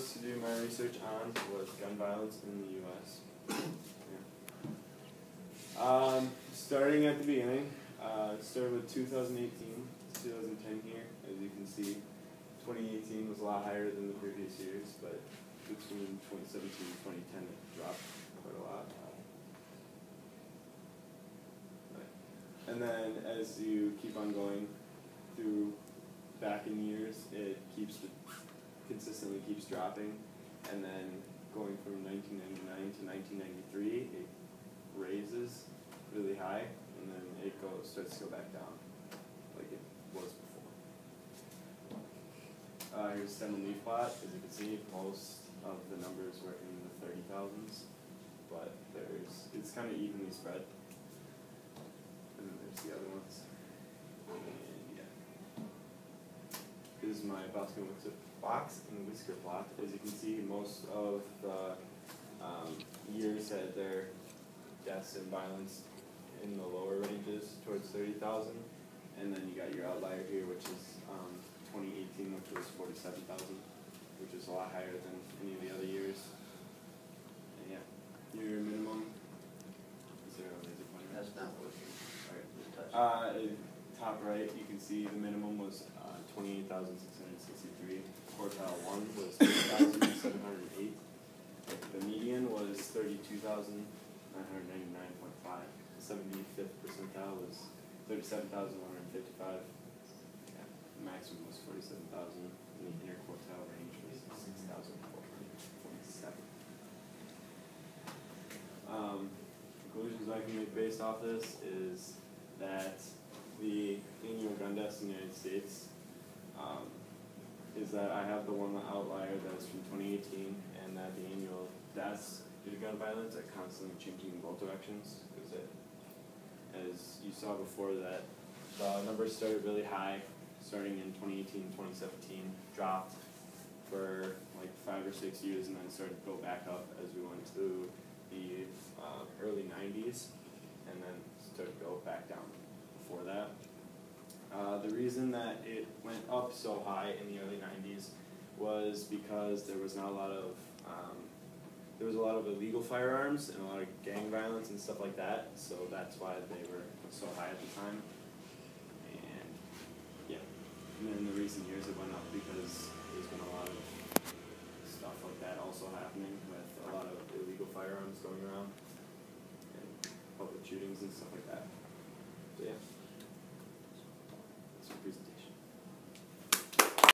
chose to do my research on was gun violence in the U.S. Yeah. Um, starting at the beginning, uh, started with 2018 2010 here. As you can see, 2018 was a lot higher than the previous years, but between 2017 and 2010 it dropped quite a lot. And then as you keep on going through back in years, it consistently keeps dropping, and then going from 1999 to 1993, it raises really high, and then it goes starts to go back down, like it was before. Uh, here's and leaf plot. As you can see, most of the numbers were in the 30,000s, but there's it's kind of evenly spread And then there's the other ones. And yeah. This is my Boston box and whisker plot. As you can see, most of the um, years had their deaths and violence in the lower ranges towards 30,000. And then you got your outlier here, which is um, 2018, which was 47,000, which is a lot higher than any of the other years. And yeah, your minimum. Is there a? That's not working. Uh, top right, you can see the minimum was uh, 28,663. Quartile 1 was 30,708. The median was 32,999.5. The 75th percentile was 37,155. Yeah, the maximum was 47,000. And the interquartile range was 6,447. Um, conclusions I can make based off this is that the annual gun deaths in the United States that I have the one outlier that's from 2018, and that the annual deaths due to gun violence are constantly changing in both directions. Because it, as you saw before, that the numbers started really high, starting in 2018, 2017, dropped for like five or six years, and then started to go back up as we went to the uh, early 90s, and then started to go back down before that. The reason that it went up so high in the early 90s was because there was not a lot of um, there was a lot of illegal firearms and a lot of gang violence and stuff like that. So that's why they were so high at the time. And yeah, and then in the recent years it went up because there's been a lot of stuff like that also happening with a lot of illegal firearms going around and public shootings and stuff like that.